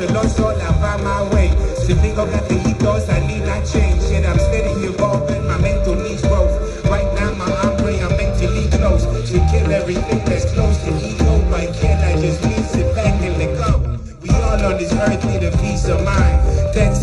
celoso, lost all I find my way. Sipping up the I need not change. Shit, I'm steady evolving, my mental needs growth. Right now, my hombre, I'm mentally close. To kill everything that's close to ego. Oh, can't I just need sit back and let go. We all on this earth need a peace of mind. Dead